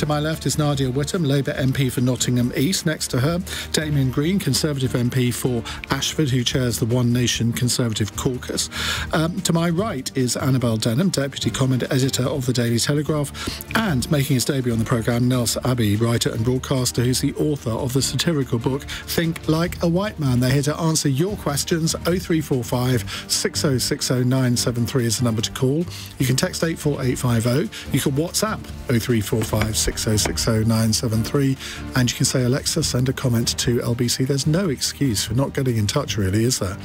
to my left is Nadia Whittome, Labour MP for Nottingham East. Next to her, Damian Green, Conservative MP for Ashford, who chairs the One Nation Conservative Caucus. Um, to my right is Annabel Denham, Deputy Comment Editor of the Daily Telegraph, and making his debut on the programme, Nels Abbey, writer and broadcaster, who's the author of the satirical book Think Like a White Man. They're here to answer your questions. 0345 6060 973 is the number to call. You can text 84850. You can WhatsApp 0345 6060 973. And you can say, Alexa, send a comment to LBC. There's no excuse for not getting in touch, really, is there?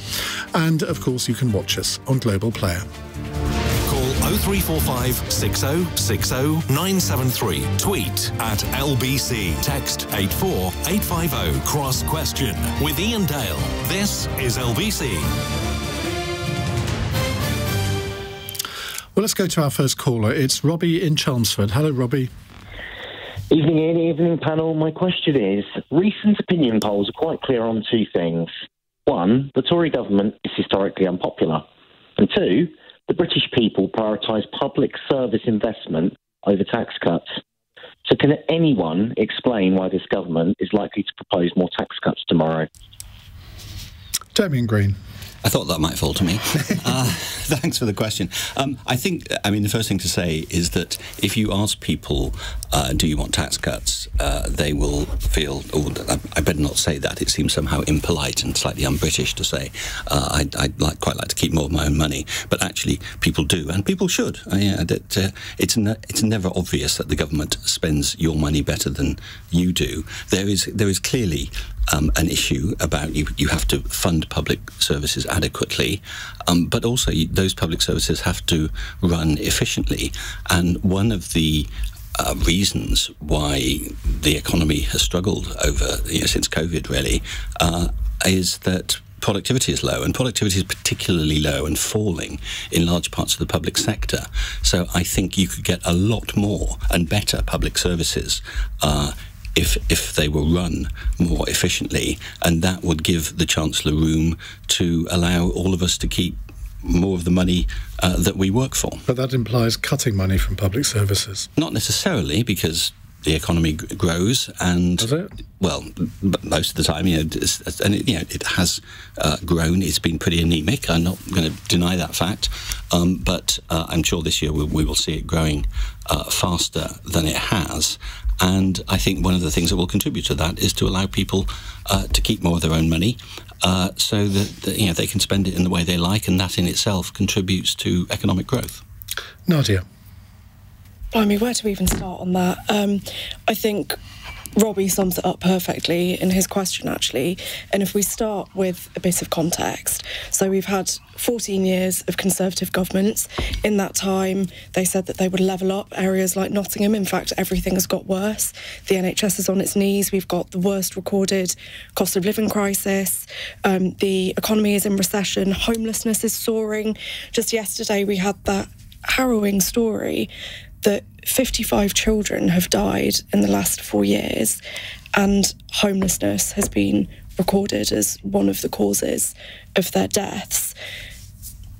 And of course, you can watch us on Global Player. Call 0345 6060 973. Tweet at LBC. Text 84850. Cross question with Iain Dale. This is LBC. Well, let's go to our first caller. It's Robbie in Chelmsford. Hello, Robbie. Evening, Iain. Evening, panel. My question is recent opinion polls are quite clear on two things. One, the Tory government is historically unpopular. And two, the British people prioritise public service investment over tax cuts. So, can anyone explain why this government is likely to propose more tax cuts tomorrow? Damian Green. I thought that might fall to me. uh, thanks for the question. Um, I think, I mean, the first thing to say is that if you ask people, uh, do you want tax cuts, uh, they will feel, oh, I better not say that. It seems somehow impolite and slightly un British to say, uh, I'd, I'd like, quite like to keep more of my own money. But actually, people do, and people should. Uh, yeah, that, uh, it's, ne- it's never obvious that the government spends your money better than you do. There is, there is clearly um, an issue about you, you have to fund public services adequately, um, but also you, those public services have to run efficiently. And one of the uh, reasons why the economy has struggled over you know, since COVID really uh, is that productivity is low, and productivity is particularly low and falling in large parts of the public sector. So I think you could get a lot more and better public services uh, if if they were run more efficiently, and that would give the chancellor room to allow all of us to keep more of the money uh, that we work for. But that implies cutting money from public services. Not necessarily, because the economy grows and well most of the time you know and it, you know it has uh, grown. It's been pretty anemic. I'm not going to deny that fact. Um, but uh, i'm sure this year we, we will see it growing uh, faster than it has. And I think one of the things that will contribute to that is to allow people uh, to keep more of their own money uh, so that, that, you know they can spend it in the way they like, and that in itself contributes to economic growth. Nadia. I mean, where to even start on that? Um, I think Robbie sums it up perfectly in his question, actually. And if we start with a bit of context, so we've had 14 years of Conservative governments. In that time, they said that they would level up areas like Nottingham. In fact, everything has got worse. The NHS is on its knees. We've got the worst recorded cost of living crisis. Um, the economy is in recession. Homelessness is soaring. Just yesterday, we had that harrowing story that 55 children have died in the last four years, and homelessness has been recorded as one of the causes of their deaths.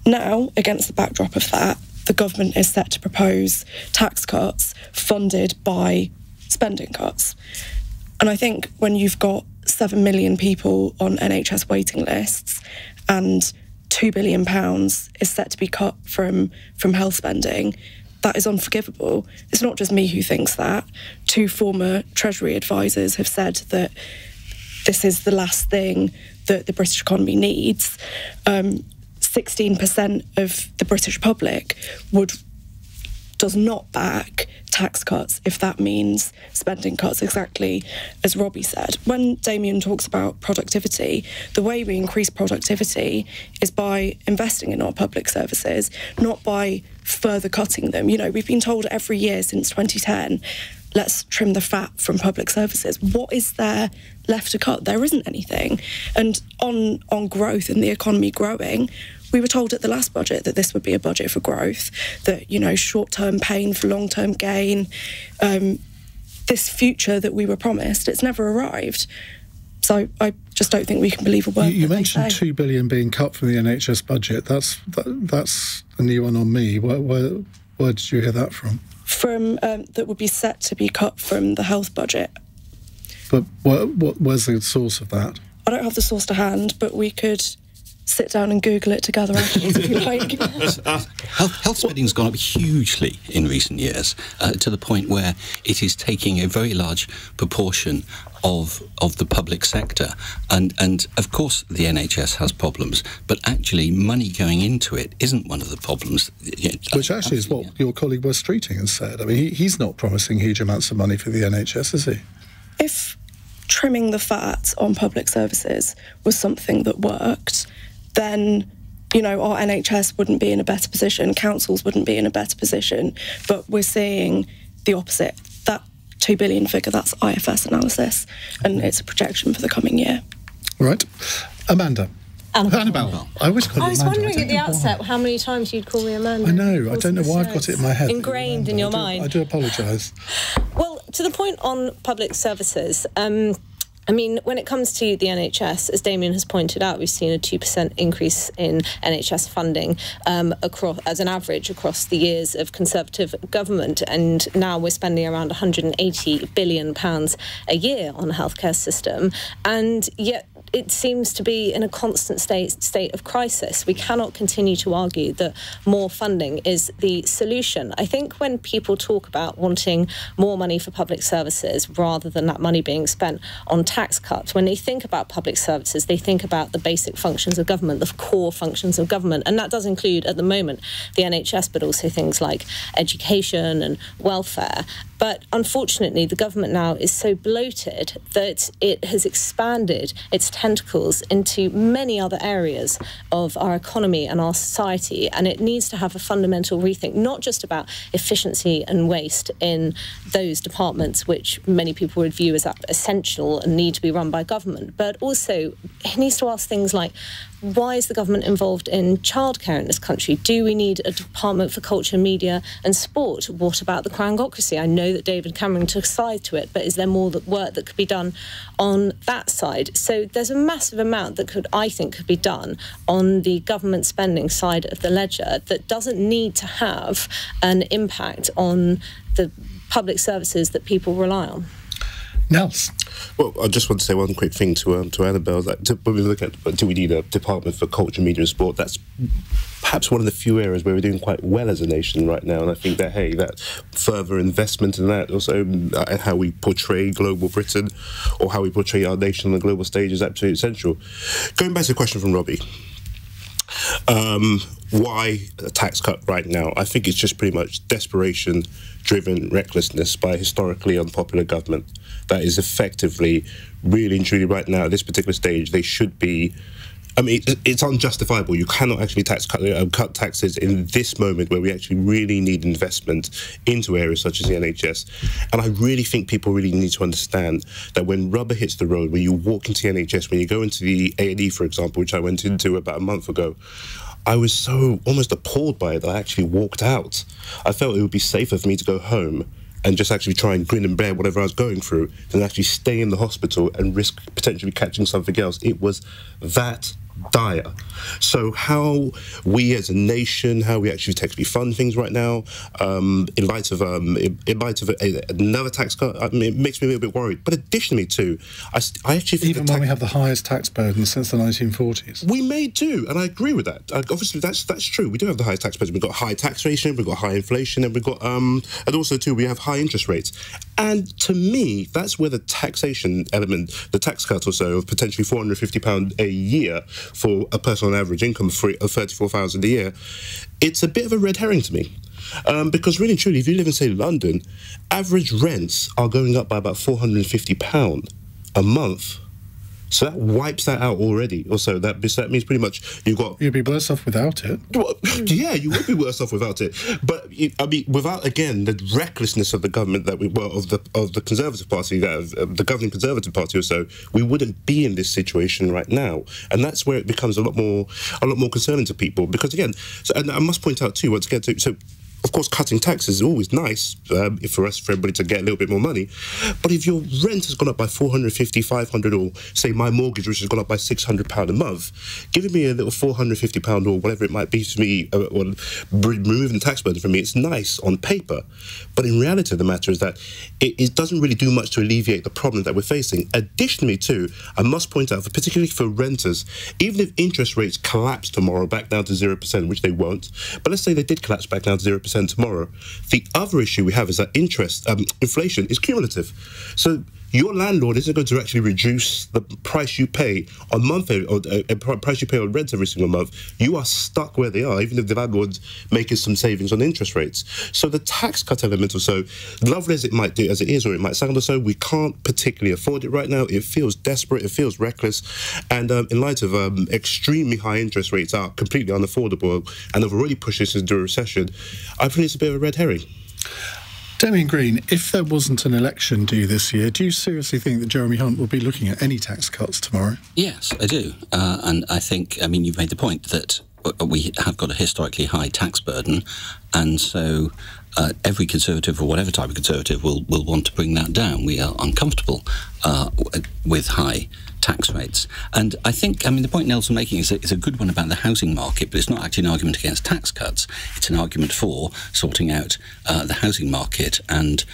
Now, against the backdrop of that, the government is set to propose tax cuts funded by spending cuts. And I think when you've got 7 million people on NHS waiting lists and 2 billion pounds is set to be cut from from health spending that is unforgivable. It's not just me who thinks that. Two former Treasury advisors have said that this is the last thing that the British economy needs. Um, 16% of the British public would does not back tax cuts if that means spending cuts, exactly as Robbie said. When Damian talks about productivity, the way we increase productivity is by investing in our public services, not by further cutting them. You know, we've been told every year since 2010 let's trim the fat from public services. What is there left to cut? There isn't anything. And on on growth and the economy growing, we were told at the last budget that this would be a budget for growth, that, you know, short term pain for long term gain. Um, this future that we were promised, it's never arrived. So I just don't think we can believe a word. You, you mentioned two billion being cut from the NHS budget. That's that, that's a new one on me. Where, where, where did you hear that from? from um, that would be set to be cut from the health budget. But what, what, where's the source of that? I don't have the source to hand, but we could sit down and Google it together afterwards if you like. health, health spending's gone up hugely in recent years uh, to the point where it is taking a very large proportion of of the public sector, and and of course the NHS has problems, but actually money going into it isn't one of the problems. Which actually is what your colleague Wes Streeting has said. I mean, he, he's not promising huge amounts of money for the NHS, is he? If trimming the fat on public services was something that worked, then you know our NHS wouldn't be in a better position, councils wouldn't be in a better position. But we're seeing the opposite. That two billion figure, that's IFS analysis, and it's a projection for the coming year. Right, Amanda. Annabel. Annabel. I always call I was Amanda. wondering I at the outset why. how many times you'd call me Amanda. I know. I don't know why I've got it in my head. Ingrained in your I do- mind. I do apologise. Well, to the point on public services, um, I mean, when it comes to the NHS, as Damian has pointed out, we've seen a 2% increase in NHS funding um, across, as an average across the years of Conservative government. And now we're spending around £180 billion a year on the healthcare system. And yet, it seems to be in a constant state state of crisis. We cannot continue to argue that more funding is the solution. I think when people talk about wanting more money for public services rather than that money being spent on tax cuts, when they think about public services, they think about the basic functions of government, the core functions of government, and that does include at the moment the NHS, but also things like education and welfare. But unfortunately, the government now is so bloated that it has expanded its tentacles into many other areas of our economy and our society. And it needs to have a fundamental rethink, not just about efficiency and waste in those departments, which many people would view as essential and need to be run by government, but also it needs to ask things like why is the government involved in childcare in this country? Do we need a department for culture, media, and sport? What about the quangocracy? I know that David Cameron took a side to it, but is there more work that could be done on that side? So there's a massive amount that could, I think, could be done on the government spending side of the ledger that doesn't need to have an impact on the public services that people rely on. Nels. Well, I just want to say one quick thing to um, to Annabel. That to, when we look at do we need a department for culture, media, and sport? That's perhaps one of the few areas where we're doing quite well as a nation right now. And I think that hey, that further investment in that, also uh, how we portray global Britain or how we portray our nation on the global stage is absolutely essential. Going back to the question from Robbie. Um, why a tax cut right now? I think it's just pretty much desperation driven recklessness by historically unpopular government that is effectively, really and truly, right now at this particular stage, they should be. I mean, it's unjustifiable. You cannot actually tax cut, uh, cut taxes in this moment where we actually really need investment into areas such as the NHS. And I really think people really need to understand that when rubber hits the road, when you walk into the NHS, when you go into the A&E, for example, which I went into about a month ago, I was so almost appalled by it that I actually walked out. I felt it would be safer for me to go home and just actually try and grin and bear whatever I was going through than actually stay in the hospital and risk potentially catching something else. It was that dire. So how we as a nation, how we actually technically fund things right now, um, in light of um, in, in light of a, another tax cut, I mean, it makes me a little bit worried. But additionally, too, I, I actually think Even when we have the highest tax burden since the 1940s. we may do, and I agree with that. Uh, obviously, that's that's true. We do have the highest tax burden. We've got high taxation, we've got high inflation, and we've got um, and also too we have high interest rates. And to me, that's where the taxation element, the tax cut or so of potentially four hundred fifty pound a year for a person on average income of three- of thirty four thousand a year, it's a bit of a red herring to me. Um, because really truly, if you live in say London, average rents are going up by about four hundred and fifty pound a month. So that wipes that out already. Also, that that means pretty much you've got You'd be worse off without it. well, yeah, you would be worse off without it. But I mean, without again the recklessness of the government that we well of the of the Conservative Party, that uh, the governing Conservative Party or so, we wouldn't be in this situation right now. And that's where it becomes a lot more a lot more concerning to people because again, so, and I must point out too once again, too, so of course, cutting taxes is always nice um, for us, for everybody to get a little bit more money. But if your rent has gone up by 450, 500, or say my mortgage, which has gone up by 600 pound a month, giving me a little 450 pound or whatever it might be to me, uh, or removing the tax burden from me, it's nice on paper. But in reality, the matter is that it, it doesn't really do much to alleviate the problem that we're facing. Additionally, too, I must point out, particularly for renters, even if interest rates collapse tomorrow back down to 0%, which they won't, but let's say they did collapse back down to 0% tomorrow, the other issue we have is that interest, um, inflation is cumulative. So your landlord isn't going to actually reduce the price you pay on monthly or uh, uh price you pay on rent every single month. You are stuck where they are, even if the landlord's making some savings on interest rates. So the tax cut element or so, lovely as it might do as it is, or it might sound or so, we can't particularly afford it right now. It feels desperate, it feels reckless, and um, in light of um, extremely high interest rates are completely unaffordable and have already pushed us into a recession. Think it's a bit of a red herring. Damian Green, if there wasn't an election due this year, do you seriously think that Jeremy Hunt will be looking at any tax cuts tomorrow? Yes, I do. Uh, and I think, I mean, you've made the point that uh, we have got a historically high tax burden, and so uh, every conservative, or whatever type of conservative, will, will want to bring that down. We are uncomfortable uh, with high tax rates. And I think, I mean, the point Nelson making is a, is a good one about the housing market, but it's not actually an argument against tax cuts. It's an argument for sorting out uh, the housing market. And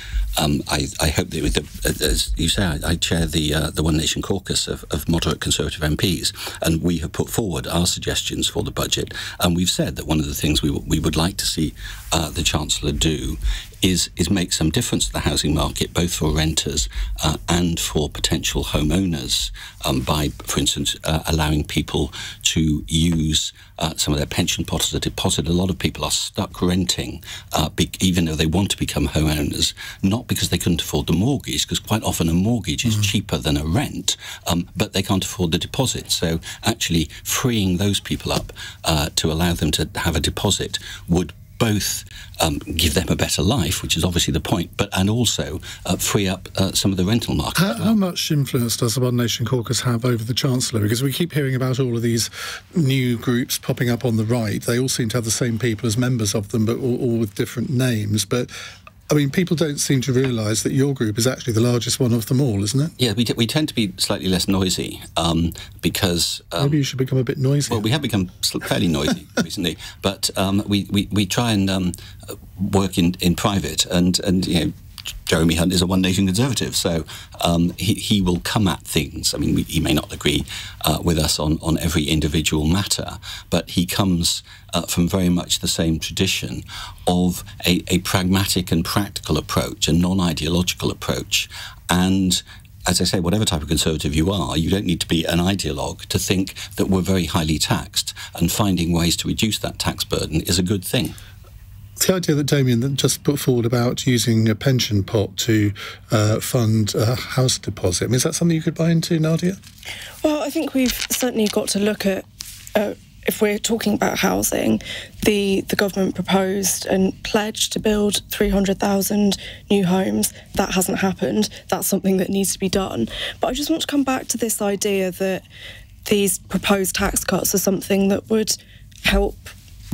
um, I, I, hope that, the, as you say, I, I chair the uh, the One Nation caucus of, of, moderate Conservative MPs, and we have put forward our suggestions for the budget. And we've said that one of the things we, we would like to see uh, the Chancellor do is is make some difference to the housing market, both for renters uh, and for potential homeowners, um, by, for instance, uh, allowing people to use uh, some of their pension pot as a deposit. A lot of people are stuck renting, uh, even though they want to become homeowners, not because they couldn't afford the mortgage, because quite often a mortgage is mm. cheaper than a rent, um, but they can't afford the deposit. So actually, freeing those people up uh, to allow them to have a deposit would both um, give them a better life, which is obviously the point, but and also uh, free up uh, some of the rental market. How, well. how, much influence does the One Nation caucus have over the Chancellor? Because we keep hearing about all of these new groups popping up on the right. They all seem to have the same people as members of them, but all, all with different names. But I mean, people don't seem to realise that your group is actually the largest one of them all, isn't it? Yeah, we, t- we tend to be slightly less noisy um, because. Um, Maybe you should become a bit noisy. Well, we have become fairly noisy recently, but um, we, we, we try and um, work in, in private and, and you know, Jeremy Hunt is a One Nation Conservative, so um, he, he will come at things. I mean, we, he may not agree uh, with us on, on every individual matter, but he comes uh, from very much the same tradition of a, a pragmatic and practical approach, a non ideological approach. And as I say, whatever type of conservative you are, you don't need to be an ideologue to think that we're very highly taxed, and finding ways to reduce that tax burden is a good thing the idea that Damian just put forward about using a pension pot to uh, fund a house deposit, I mean, is that something you could buy into, Nadia? Well, I think we've certainly got to look at. Uh, if we're talking about housing, the, the government proposed and pledged to build 300,000 new homes. That hasn't happened. That's something that needs to be done. But I just want to come back to this idea that these proposed tax cuts are something that would help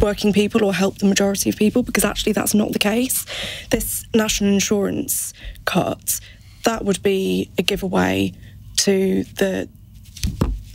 working people or help the majority of people because actually that's not the case. This national insurance cut, that would be a giveaway to the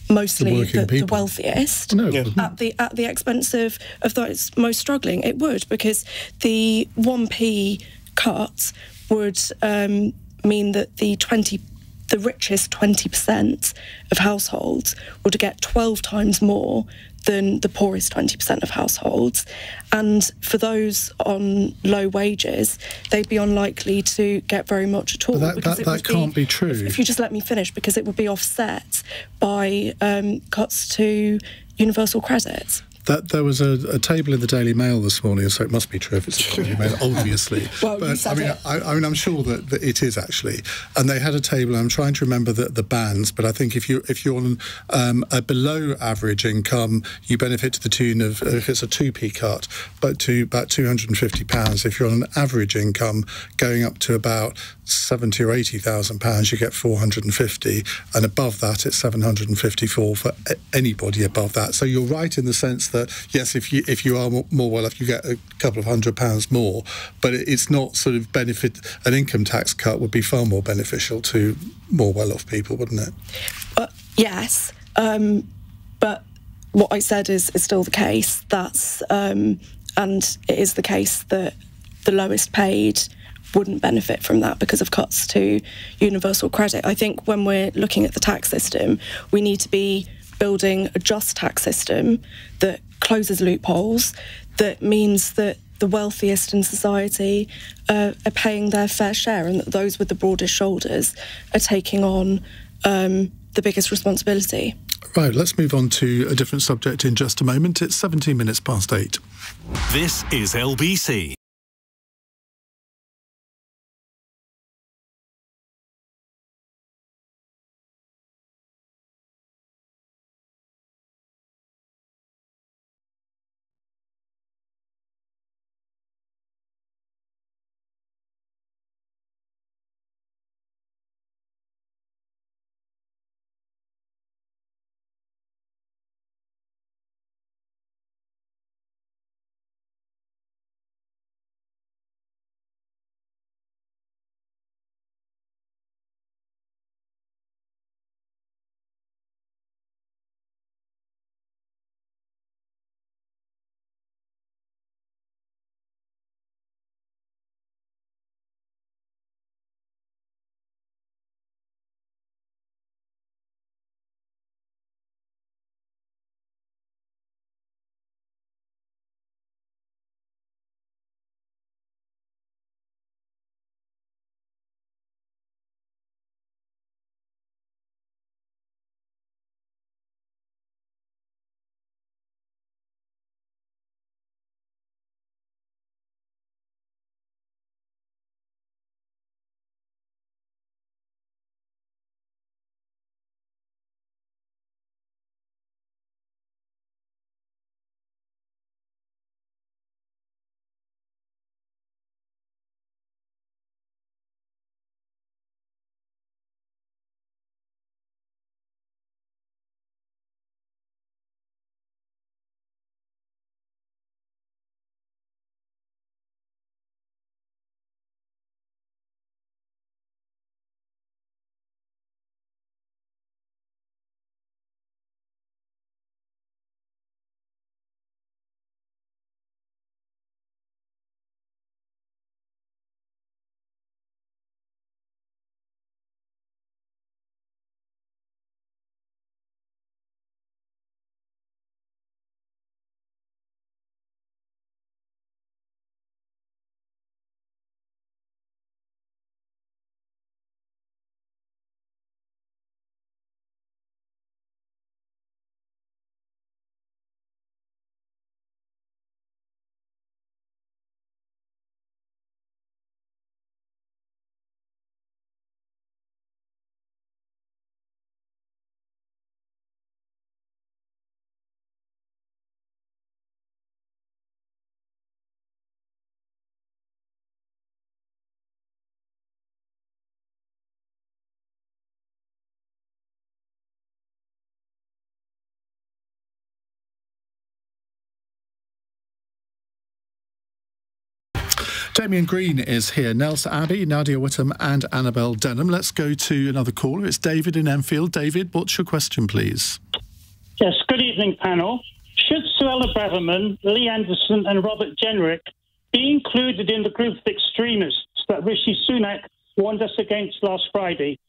mostly the, the, the, wealthiest no, yeah. at the at the expense of, of those most struggling. It would because the one p cut would um, mean that the twenty the richest 20% of households would get 12 times more than the poorest 20% of households. And for those on low wages, they'd be unlikely to get very much at all. But that, that, that can't be, be, true. If, if, you just let me finish, because it would be offset by um, cuts to universal credit that there was a, a, table in the Daily Mail this morning, so it must be true if it's the Daily Mail, obviously. well, but I mean, I, I, mean, I'm sure that, that, it is actually. And they had a table. I'm trying to remember the, the bands, but I think if you if you're on um, a below average income, you benefit to the tune of if it's a two p cut, but to about 250 pounds. If you're on an average income, going up to about 70 or 80,000 pounds, you get 450, and above that, it's 754 for anybody above that. So you're right in the sense that yes, if you if you are more well off, you get a couple of hundred pounds more, but it's not sort of benefit. An income tax cut would be far more beneficial to more well off people, wouldn't it? Uh, yes, um, but what I said is, is still the case. That's um, and it is the case that the lowest paid wouldn't benefit from that because of cuts to universal credit. I think when we're looking at the tax system, we need to be building a just tax system that closes loopholes, that means that the wealthiest in society uh, are paying their fair share and that those with the broadest shoulders are taking on um, the biggest responsibility. Right, let's move on to a different subject in just a moment. It's 17 minutes past eight. This is LBC. Damian Green is here, Nelson Abbey, Nadia Whittome, and Annabel Denham. Let's go to another caller. It's David in Enfield. David, what's your question, please? Yes, good evening, panel. Should Suella Braverman, Lee Anderson, and Robert Jenrick be included in the group of extremists that Rishi Sunak warned us against last Friday?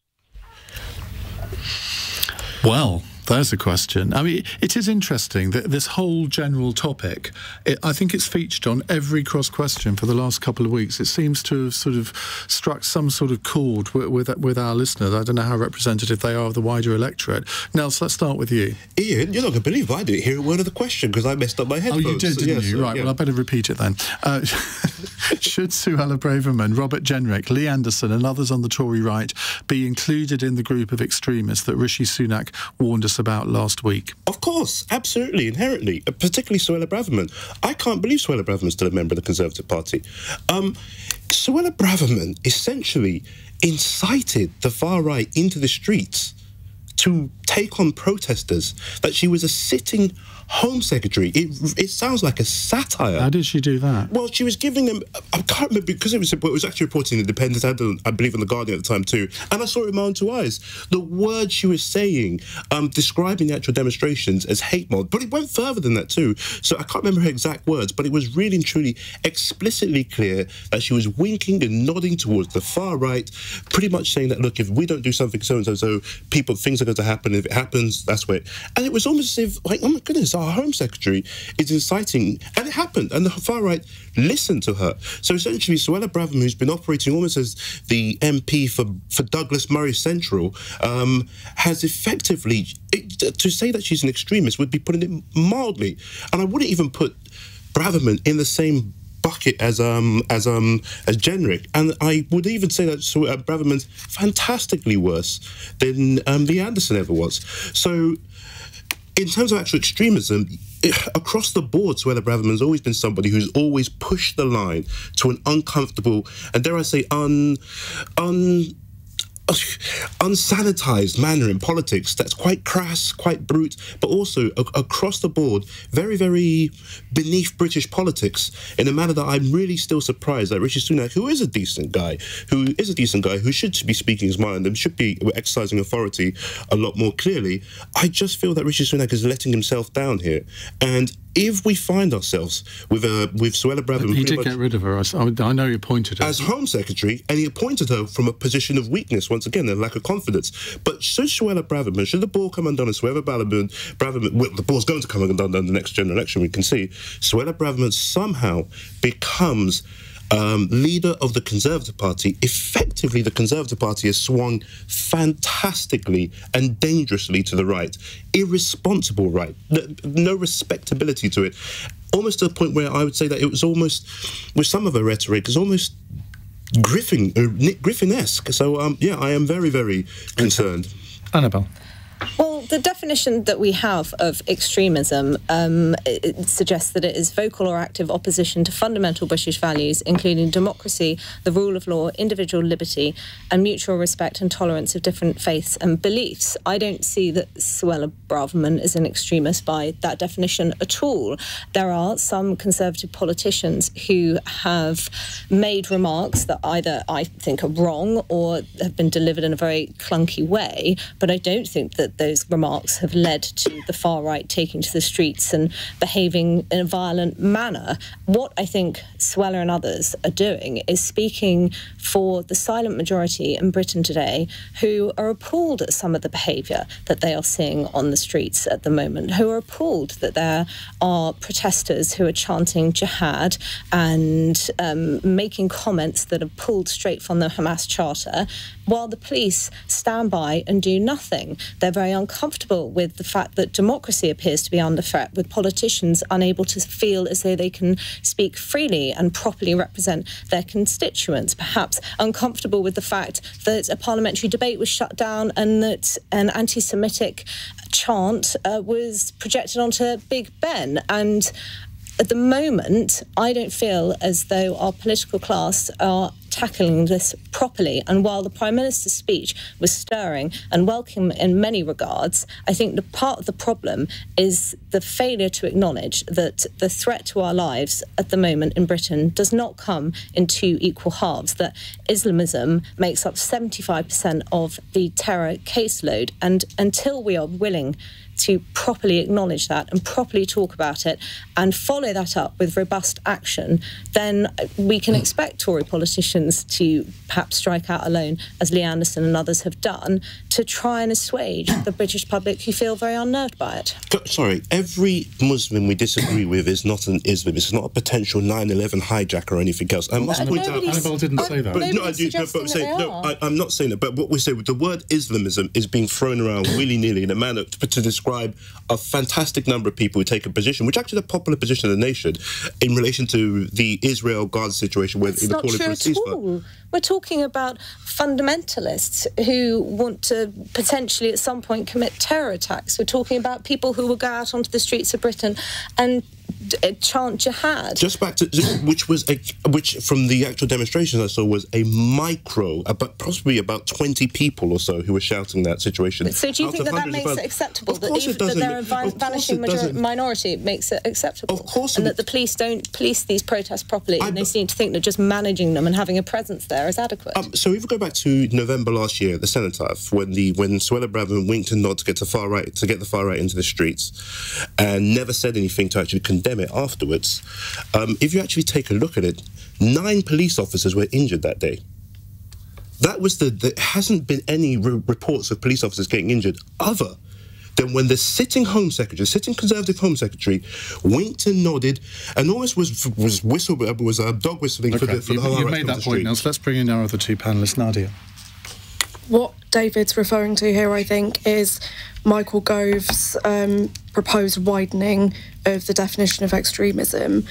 Well, there's a question. I mean, it is interesting that this whole general topic, it, I think it's featured on every cross question for the last couple of weeks. It seems to have sort of struck some sort of chord with, with, with our listeners. I don't know how representative they are of the wider electorate. Nels, let's start with you. Iain, you're not going to believe I didn't hear a word of the question because I messed up my headphones. Oh, you did, didn't you? right, yeah. well, I better repeat it then. Uh, should Suella Braverman, Robert Jenrick, Lee Anderson, and others on the Tory right be included in the group of extremists that Rishi Sunak warned us us about last week? Of course, absolutely, inherently, uh, particularly Suella Braverman. I can't believe Suella Braverman's still a member of the Conservative Party. Um, Suella Braverman essentially incited the far right into the streets to take on protesters that she was a sitting Home Secretary. It it sounds like a satire. How did she do that? Well, she was giving them. I can't remember because it was it was actually reporting in the Independent, I believe, in the Guardian at the time too. And I saw it with my own two eyes. The words she was saying, um, describing the actual demonstrations as hate mob, but it went further than that too. So I can't remember her exact words, but it was really and truly explicitly clear that she was winking and nodding towards the far right, pretty much saying that look, if we don't do something so and so, so people things are going to happen. If it happens, that's where. And it was almost as if like, oh my goodness, our Home Secretary is inciting, and it happened, and the far right listened to her. So essentially, Suella Braverman, who's been operating almost as the MP for for Douglas Murray Central, um, has effectively it, to say that she's an extremist would be putting it mildly, and I wouldn't even put Braverman in the same bucket as um as um as Jenrick, and I would even say that uh, Braverman's fantastically worse than um, Lee Anderson ever was. So, in terms of actual extremism, across the board, Suella Braverman's always been somebody who's always pushed the line to an uncomfortable and dare I say un un unsanitized manner in politics that's quite crass, quite brute, but also across the board, very, very beneath British politics in a manner that I'm really still surprised that Rishi Sunak, who is a decent guy, who is a decent guy, who should be speaking his mind and should be exercising authority a lot more clearly, I just feel that Rishi Sunak is letting himself down here. And if we find ourselves with a with Suella Braverman, he did get rid of her. I, I know he appointed her as Home Secretary, and he appointed her from a position of weakness. Once again, a lack of confidence. But should Suella Braverman, should the ball come undone, and Suella Braverman, Braverman well, the ball's going to come undone in the next general election, we can see Suella Braverman somehow becomes um, leader of the Conservative Party, effectively the Conservative Party has swung fantastically and dangerously to the right. Irresponsible right. No respectability to it. Almost to the point where I would say that it was almost, with some of her rhetoric, is almost Griffin, uh, Nick Griffin-esque. So, um, yeah, I am very, very concerned. Annabel. Well, the definition that we have of extremism um, suggests that it is vocal or active opposition to fundamental British values, including democracy, the rule of law, individual liberty, and mutual respect and tolerance of different faiths and beliefs. I don't see that Suella Braverman is an extremist by that definition at all. There are some Conservative politicians who have made remarks that either I think are wrong or have been delivered in a very clunky way, but I don't think that those remarks have led to the far right taking to the streets and behaving in a violent manner. What I think Suella and others are doing is speaking for the silent majority in Britain today who are appalled at some of the behaviour that they are seeing on the streets at the moment, who are appalled that there are protesters who are chanting jihad and um, making comments that are pulled straight from the Hamas Charter, while the police stand by and do nothing. They're very uncomfortable with the fact that democracy appears to be under threat, with politicians unable to feel as though they can speak freely and properly represent their constituents, perhaps uncomfortable with the fact that a parliamentary debate was shut down and that an anti Semitic chant uh, was projected onto Big Ben. And at the moment, I don't feel as though our political class are tackling this properly. And while the Prime Minister's speech was stirring and welcome in many regards, I think the part of the problem is the failure to acknowledge that the threat to our lives at the moment in Britain does not come in two equal halves, that Islamism makes up 75% of the terror caseload. And until we are willing to properly acknowledge that and properly talk about it and follow that up with robust action, then we can expect Tory politicians to perhaps strike out alone, as Lee Anderson and others have done, to try and assuage the British public who feel very unnerved by it. Sorry, every Muslim we disagree with is not an Islam. It's not a potential 9/11 hijacker or anything else. I must point out. Annabel didn't say that. But, no, I do, no, but say, no, I, am not saying that. But what we say, with the word Islamism is being thrown around willy nilly in a manner to, to describe describe a fantastic number of people who take a position, which actually is a popular position in the nation, in relation to the Israel Gaza situation, where it's not true at all. We're talking about fundamentalists who want to potentially at some point commit terror attacks. We're talking about people who will go out onto the streets of Britain and chant jihad. Just back to which was a which from the actual demonstrations I saw was a micro, about possibly about twenty people or so who were shouting that situation. So do you Out think that that makes it acceptable? Of that, course even, it doesn't. that they're a course vanishing it minority makes it acceptable. Of course and that the police don't police these protests properly, I- and they seem to think that just managing them and having a presence there is adequate. Um, so if we go back to November last year, the cenotaph, when the when Suella Braverman winked and nodded to get the far right to get the far right into the streets, and never said anything to actually condemn it afterwards. Um, if you actually take a look at it, nine police officers were injured that day. That was the. There hasn't been any re- reports of police officers getting injured other than when the sitting Home Secretary, sitting Conservative Home Secretary, winked and nodded, and almost was was whistle was uh, dog whistling for the for you, the whole you've made that point now, so let's bring in our other two panellists. Nadia. What David's referring to here, I think, is Michael Gove's um, proposed widening of the definition of extremism.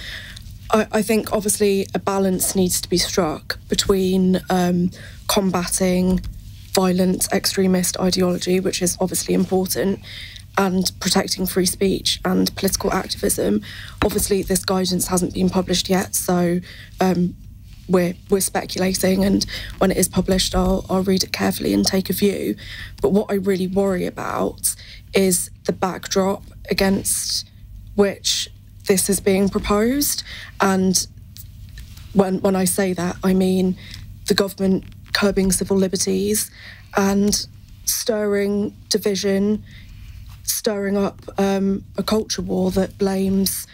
I, I think obviously a balance needs to be struck between um, combating violent extremist ideology, which is obviously important, and protecting free speech and political activism. Obviously, this guidance hasn't been published yet, so um, we're we're speculating, and when it is published, I'll I'll read it carefully and take a view. But what I really worry about is the backdrop against which this is being proposed, and when when I say that, I mean the government curbing civil liberties and stirring division, stirring up um, a culture war that blames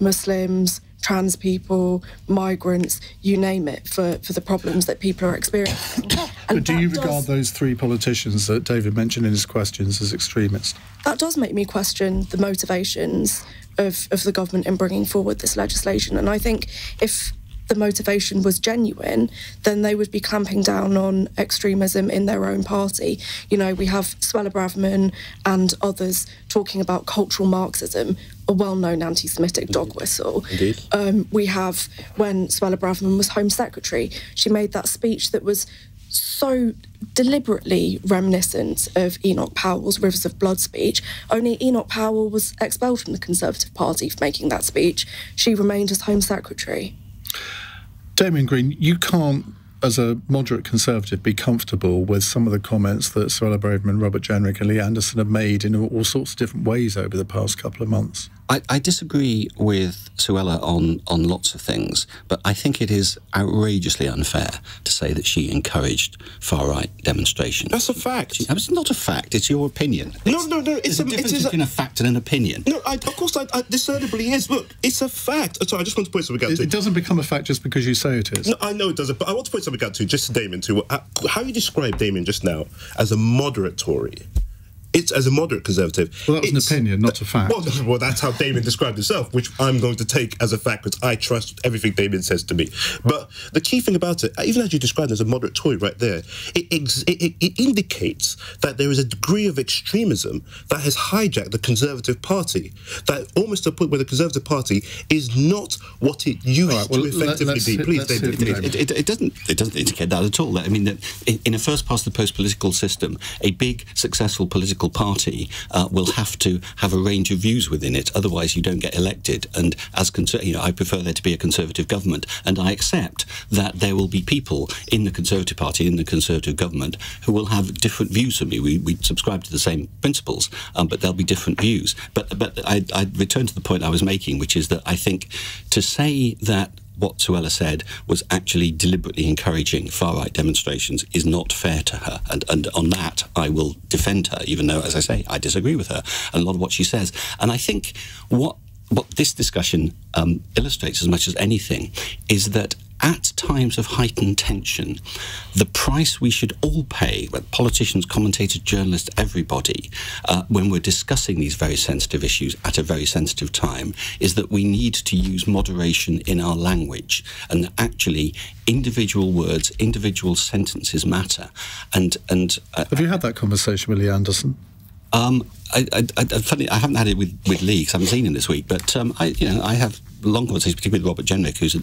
Muslims, trans people, migrants, you name it, for, for the problems that people are experiencing. But do you does- regard those three politicians that David mentioned in his questions as extremists? that does make me question the motivations of, of the government in bringing forward this legislation. And I think if the motivation was genuine, then they would be clamping down on extremism in their own party. You know, we have Suella Braverman and others talking about cultural Marxism, a well known anti Semitic dog whistle. Indeed. Um, we have when Suella Braverman was Home Secretary, she made that speech that was so deliberately reminiscent of Enoch Powell's Rivers of Blood speech. Only Enoch Powell was expelled from the Conservative Party for making that speech. She remained as Home Secretary. Damian Green, you can't, as a moderate conservative, be comfortable with some of the comments that Suella Braverman, Robert Jenrick, and Lee Anderson have made in all sorts of different ways over the past couple of months. I, I disagree with Suella on, on lots of things, but I think it is outrageously unfair to say that she encouraged far right demonstrations. That's a fact. It's not a fact, it's your opinion. No, no, no. It's There's a, a, difference is a, between a fact and an opinion. No, I, of course, I, I, discernibly is. Look, it's a fact. Sorry, I just want to point something out It, to it doesn't become a fact just because you say it is. No, I know it doesn't, but I want to point something out to just to Damian to uh, how you describe Damian just now as a moderate Tory. It's as a moderate conservative. Well, that was an opinion, not a fact. Well, no, well, that's how Damian described himself, which I'm going to take as a fact because I trust everything Damian says to me. But the key thing about it, even as you described it as a moderate Tory right there, it, ex- it, it, it indicates that there is a degree of extremism that has hijacked the Conservative Party. That almost to the point where the Conservative Party is not what it used All right, well, to effectively let- be. hit- Please, David. hit. Damian. It, it, it doesn't. It doesn't indicate that at all. I mean, that in, in a first past the post political system, a big successful political party uh, will have to have a range of views within it. Otherwise, you don't get elected. And as you know, I prefer there to be a conservative government, and I accept that there will be people in the Conservative Party in the Conservative government who will have different views from me. We, we subscribe to the same principles, um, but there'll be different views. But but I, I return to the point I was making, which is that I think to say that what Suella said was actually deliberately encouraging far right demonstrations is not fair to her. And, and on that, I will defend her, even though, as I say, I disagree with her and a lot of what she says. And I think what what this discussion um, illustrates as much as anything is that at times of heightened tension, the price we should all pay, politicians, commentators, journalists, everybody, uh, when we're discussing these very sensitive issues at a very sensitive time, is that we need to use moderation in our language and actually individual words, individual sentences matter. And and uh, Have you had that conversation with Lee Anderson? Um, I, I, I, funny, I haven't had it with, with Lee 'cause I haven't seen him this week, but um, I, you know, I have long conversations, particularly with Robert Jenrick, who's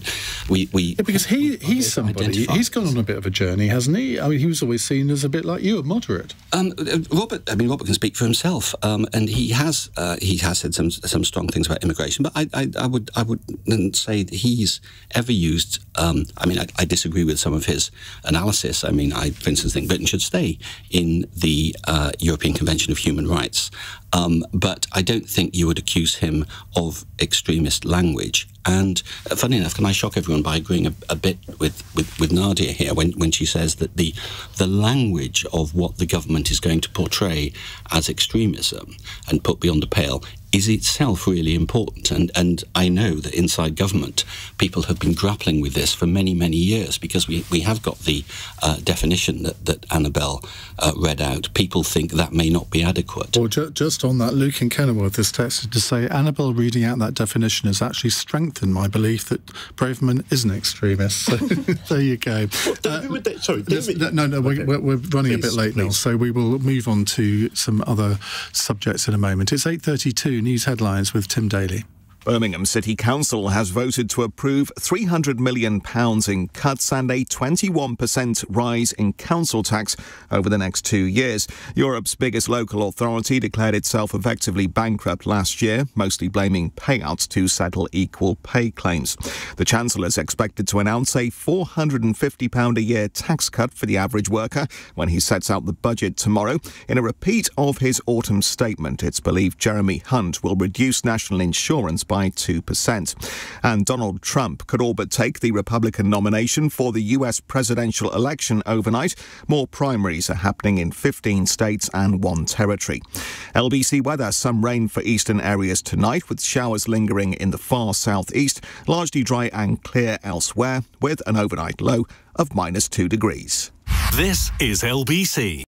we we yeah, because he he's somebody he's gone on a bit of a journey, hasn't he? I mean, he was always seen as a bit like you, a moderate. Um, uh, Robert, I mean, Robert can speak for himself, um, and he has uh, he has said some some strong things about immigration, but I I, I would I wouldn't say that he's ever used. Um, I mean, I, I, disagree with some of his analysis. I mean, I, for instance, think Britain should stay in the uh, European Convention of Human Rights. Um, but I don't think you would accuse him of extremist language. And uh, funny enough, can I shock everyone by agreeing a, a bit with, with, with, Nadia here when, when she says that the, the language of what the government is going to portray as extremism and put beyond the pale is itself really important. And, and I know that inside government, people have been grappling with this for many, many years because we, we have got the uh, definition that, that Annabel uh, read out. People think that may not be adequate. Well, ju- just on that, Luke in Kenilworth is texted to say Annabel reading out that definition has actually strengthened my belief that Braverman is an extremist. So there you go. uh, they, sorry, no, no, okay. we're, we're, running please, a bit late please. now, so we will move on to some other subjects in a moment. It's 8.32 news headlines with Tim Daly. Birmingham City Council has voted to approve £300 million in cuts and a 21% rise in council tax over the next two years. Europe's biggest local authority declared itself effectively bankrupt last year, mostly blaming payouts to settle equal pay claims. The Chancellor is expected to announce a £450 a year tax cut for the average worker when he sets out the budget tomorrow. In a repeat of his autumn statement, it's believed Jeremy Hunt will reduce national insurance by by 2%. And Donald Trump could all but take the Republican nomination for the US presidential election overnight. More primaries are happening in 15 states and one territory. LBC weather some rain for eastern areas tonight, with showers lingering in the far southeast, largely dry and clear elsewhere, with an overnight low of minus 2 degrees. This is LBC.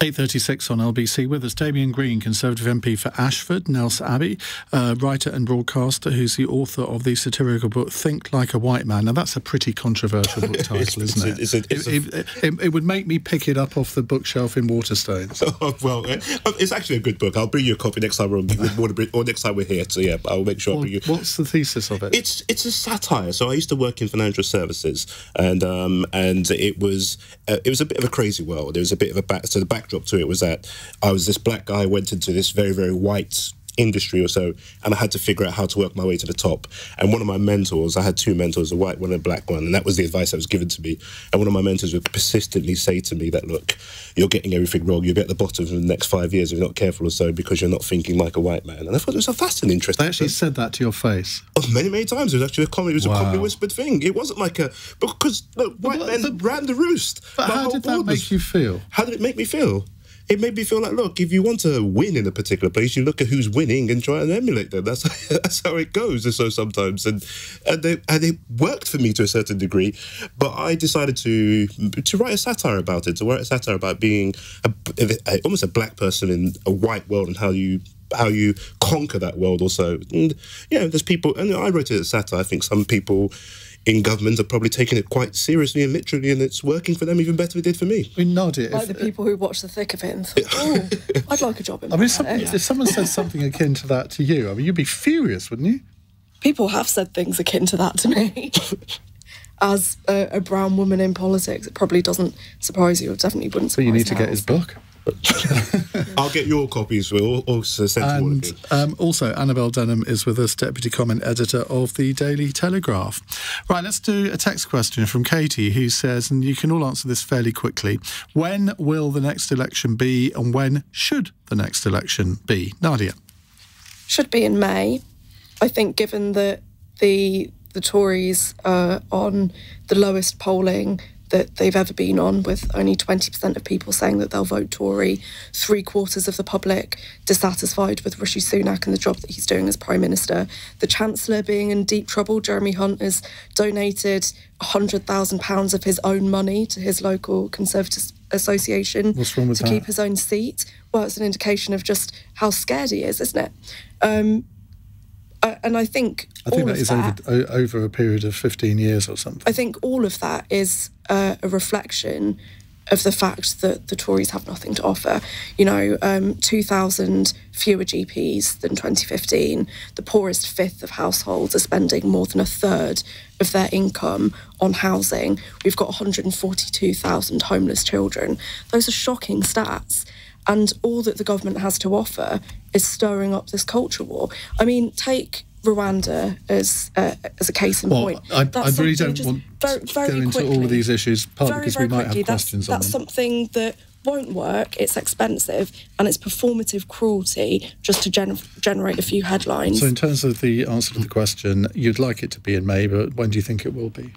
8.36 on LBC with us, Damian Green, Conservative MP for Ashford, Nels Abbey, uh, writer and broadcaster who's the author of the satirical book Think Like a White Man. Now, that's a pretty controversial book title, isn't it? It's a, it's a, it, it, it, it, would make me pick it up off the bookshelf in Waterstones. Oh, well, it's actually a good book. I'll bring you a copy next time we're, or next time we're here. So, yeah, I'll make sure well, I bring you. What's the thesis of it? It's it's a satire. So I used to work in financial services, and um, and it was uh, it was a bit of a crazy world. There was a bit of a back. So the backdrop to it was that I was this black guy went into this very very white industry or so, and I had to figure out how to work my way to the top. And one of my mentors, I had two mentors, a white one and a black one, and that was the advice that was given to me. And one of my mentors would persistently say to me that, look, you're getting everything wrong. You'll be at the bottom in the next five years if you're not careful or so because you're not thinking like a white man. And I thought it was a fascinating, interesting. They actually said that to your face. Oh, many, many times. It was actually a comedy. It was wow. a comedy whispered thing. It wasn't like a because look, white but, men but, ran the roost. But how did that make you feel? How did it make me feel? It made me feel like, look, if you want to win in a particular place, you look at who's winning and try and emulate them. That's that's how it goes. So sometimes, and and, they, and it worked for me to a certain degree, but I decided to to write a satire about it, to write a satire about being a, a, almost a black person in a white world and how you how you conquer that world also. And yeah, there's people, and I wrote it as satire. I think some people in government are probably taking it quite seriously and literally, and it's working for them even better than it did for me. I mean, it. like if, the uh, people who watch the thick of it and thought, oh, I'd like a job in. I mean, some, if someone said something akin to that to you, I mean, you'd be furious, wouldn't you? People have said things akin to that to me. As a, a, brown woman in politics, it probably doesn't surprise you. It definitely wouldn't. Surprise but you need to get his book. I'll get your copies. We'll also send and, um, also, Annabel Denham is with us, Deputy Comment Editor of the Daily Telegraph. Right, let's do a text question from Katie, who says, and you can all answer this fairly quickly when will the next election be, and when should the next election be? Nadia. Should be in May. I think, given that the the Tories are on the lowest polling that they've ever been on, with only 20% of people saying that they'll vote Tory, three quarters of the public dissatisfied with Rishi Sunak and the job that he's doing as Prime Minister. The Chancellor being in deep trouble. Jeremy Hunt has donated £100,000 of his own money to his local Conservative Association to that? keep his own seat. Well, it's an indication of just how scared he is, isn't it? Um, and I think I think that is that, over, over a period of 15 years or something. I think all of that is uh, a reflection of the fact that the Tories have nothing to offer. You know, um, 2,000 fewer GPs than 2015. The poorest fifth of households are spending more than a third of their income on housing. We've got 142,000 homeless children. Those are shocking stats. And all that the government has to offer is stirring up this culture war. I mean, take Rwanda as uh, as a case in well, point. I, I really don't want very, very to go into quickly, all of these issues, partly because we might quickly, have questions that's, on them. That's something that won't work. It's expensive and it's performative cruelty just to gen- generate a few headlines. So, in terms of the answer to the question, you'd like it to be in May, but when do you think it will be?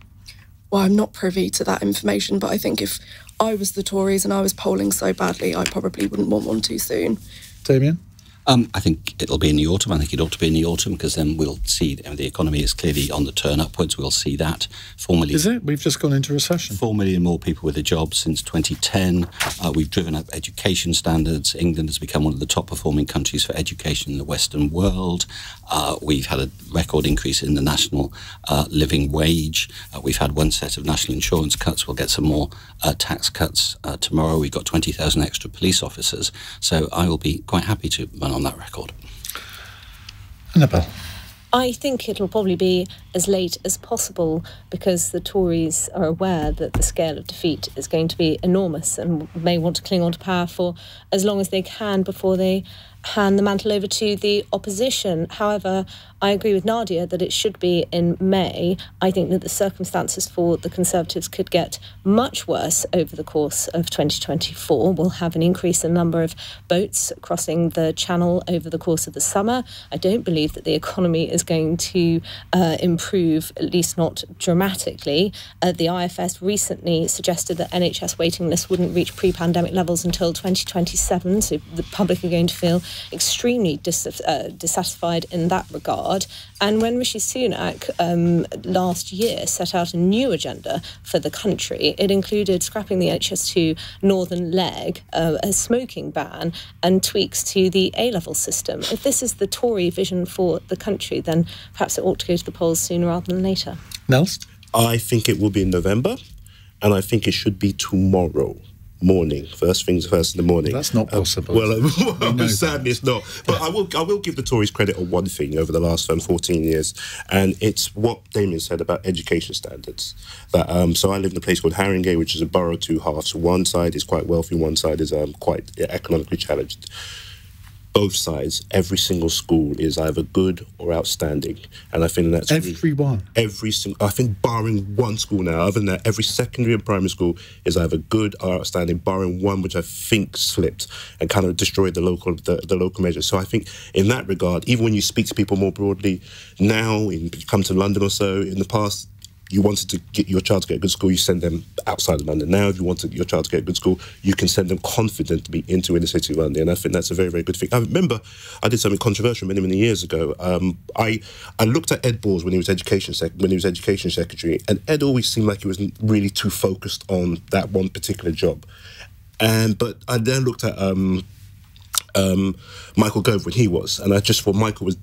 Well, I'm not privy to that information, but I think if I was the Tories and I was polling so badly, I probably wouldn't want one too soon. Damian? Um, I think it'll be in the autumn. I think it ought to be in the autumn because then we'll see the economy is clearly on the turn upwards. We'll see that. Four million. Is it? We've just gone into recession. Four million more people with a job since 2010. Uh, we've driven up education standards. England has become one of the top performing countries for education in the Western world. Uh, we've had a record increase in the national uh, living wage. Uh, we've had one set of national insurance cuts. We'll get some more uh, tax cuts uh, tomorrow. We've got 20,000 extra police officers. So I will be quite happy to run on that record. Annabel. I think it'll probably be as late as possible because the Tories are aware that the scale of defeat is going to be enormous and may want to cling on to power for as long as they can before they hand the mantle over to the opposition. However, I agree with Nadia that it should be in May. I think that the circumstances for the Conservatives could get much worse over the course of 2024. We'll have an increase in number of boats crossing the channel over the course of the summer. I don't believe that the economy is going to uh, improve, at least not dramatically. Uh, the IFS recently suggested that NHS waiting lists wouldn't reach pre pandemic levels until 2027, so the public are going to feel extremely dis- uh, dissatisfied in that regard. And when Rishi Sunak um, last year set out a new agenda for the country, it included scrapping the HS2 northern leg, uh, a smoking ban, and tweaks to the A level system. If this is the Tory vision for the country, then perhaps it ought to go to the polls sooner rather than later. Nels? I think it will be in November, and I think it should be tomorrow morning. First things first in the morning. That's not possible. Uh, well, We sadly, it's not. But I will. I will give the Tories credit on one thing over the last um, 14 years, and it's what Damian said about education standards. That um, so I live in a place called Haringey, which is a borough of two halves. One side is quite wealthy, one side is um, quite economically challenged both sides, every single school is either good or outstanding, and I think that's really- Everyone. every single. I think barring one school now, other than that, every secondary and primary school is either good or outstanding, barring one which I think slipped and kind of destroyed the local the, the local measure. So I think in that regard, even when you speak to people more broadly now, in, you come to London or so, in the past. You wanted to get your child to get a good school, you send them outside of London. Now, if you want to, your child to get a good school, you can send them confidently into inner city London. And I think that's a very, very good thing. I remember I did something controversial many, many years ago. Um, I I looked at Ed Balls when he was education when he was education secretary, and Ed always seemed like he was really too focused on that one particular job. And but I then looked at um, um, Michael Gove when he was, and I just thought Michael was.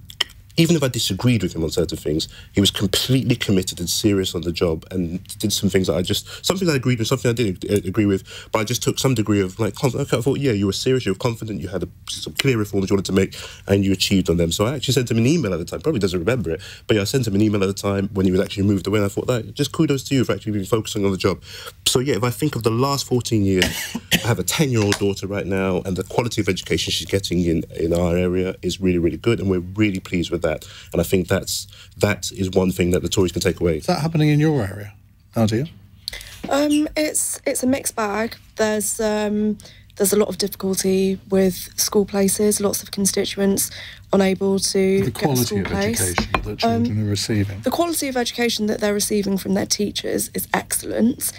Even if I disagreed with him on certain things, he was completely committed and serious on the job, and did some things that I just something I agreed with, something I didn't uh, agree with, but I just took some degree of like. I thought, yeah, you were serious, you were confident, you had a, some clear reforms you wanted to make, and you achieved on them. So I actually sent him an email at the time. Probably doesn't remember it, but yeah, I sent him an email at the time when he was actually moved away. And I thought, that just kudos to you for actually being focusing on the job. So yeah, if I think of the last 14 years, I have a 10 year old daughter right now, and the quality of education she's getting in, in our area is really, really good, and we're really pleased with that. And I think that's that is one thing that the Tories can take away. Is that happening in your area, Nadia? Um, it's it's a mixed bag. There's um, there's a lot of difficulty with school places. Lots of constituents unable to The get a quality school of place. education that children are receiving. The quality of education that they're receiving from their teachers is excellent.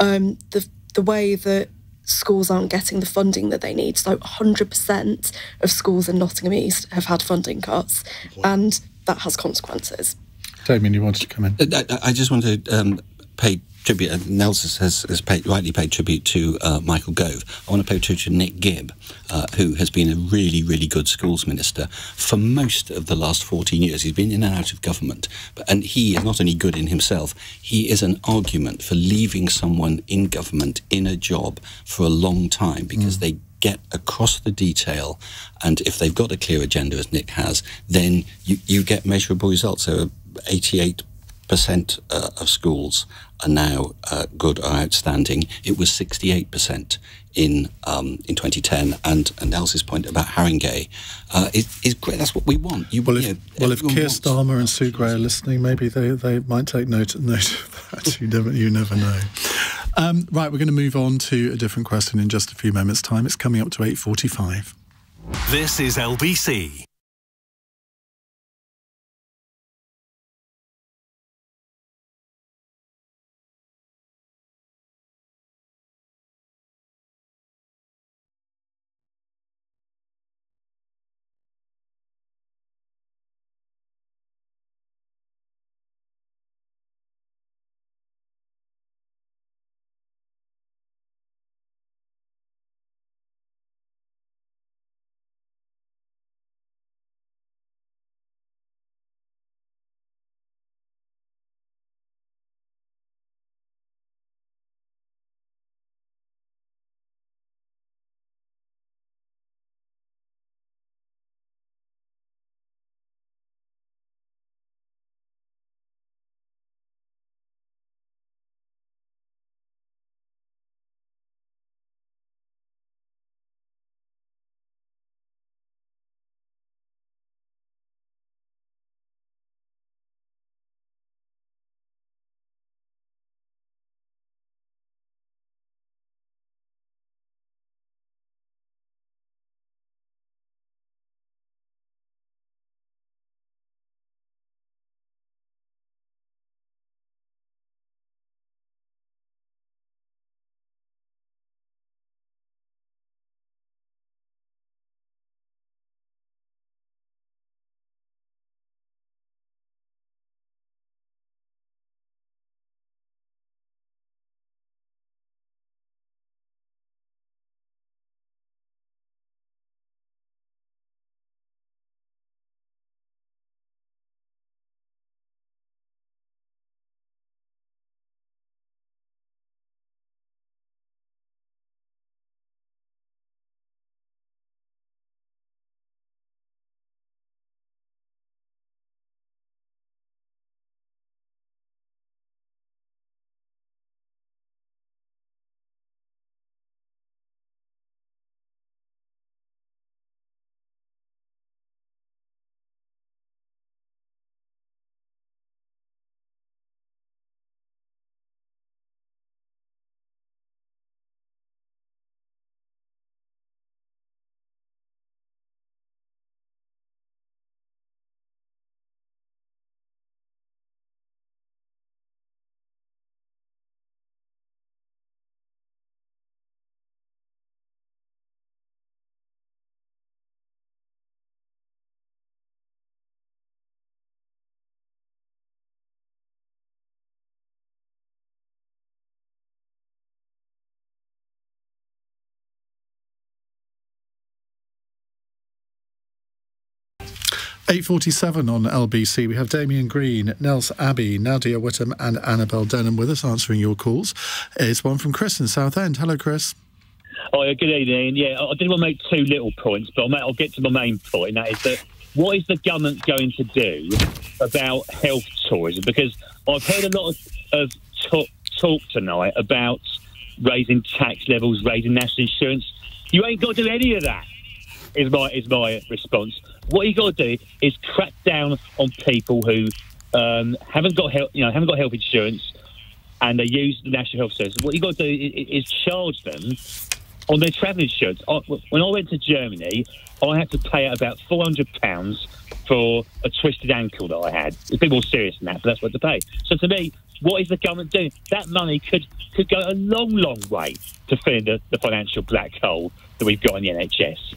Um, the the way that schools aren't getting the funding that they need. So 100% of schools in Nottingham East have had funding cuts, and that has consequences. Damian, you wanted to come in. I, I- I just want to um, pay tribute. And Nelson has, has paid, rightly paid tribute to uh, Michael Gove. I want to pay tribute to Nick Gibb, uh, who has been a really, really good schools minister for most of the last 14 years. He's been in and out of government, but, and he is not only good in himself, he is an argument for leaving someone in government in a job for a long time because they get across the detail, and if they've got a clear agenda, as Nick has, then you, you get measurable results. So, 88 percent uh, of schools are now uh, good or outstanding. It was 68 percent in um, in 2010. And, and Nels's point about Haringey uh, is, is great. That's what we want. You, Well, you if, know, well, if Keir Starmer and Sue Gray are listening, maybe they, they might take note, note of that. You never, you never know. Um, right, we're going to move on to a different question in just a few moments' time. It's coming up to 8.45. This is LBC. 8.47 on LBC. We have Damian Green, Nels Abbey, Nadia Whittome and Annabel Denham with us answering your calls. It's one from Chris in Southend. Hello, Chris. Oh, yeah, good evening. Yeah, I didn't want to make two little points, but I'll, get to my main point, and that is that what is the government going to do about health tourism? Because I've heard a lot of, of talk, talk tonight about raising tax levels, raising national insurance. You ain't got to do any of that. Is my is my response. What you got to do is crack down on people who um, haven't got health, you know, haven't got health insurance, and they use the national health service. What you got to do is, is charge them on their travel insurance. When I went to Germany, I had to pay about four hundred pounds for a twisted ankle that I had. It's a bit more serious than that, but that's what to pay. So to me, what is the government doing? That money could could go a long, long way to filling the, the financial black hole that we've got in the NHS.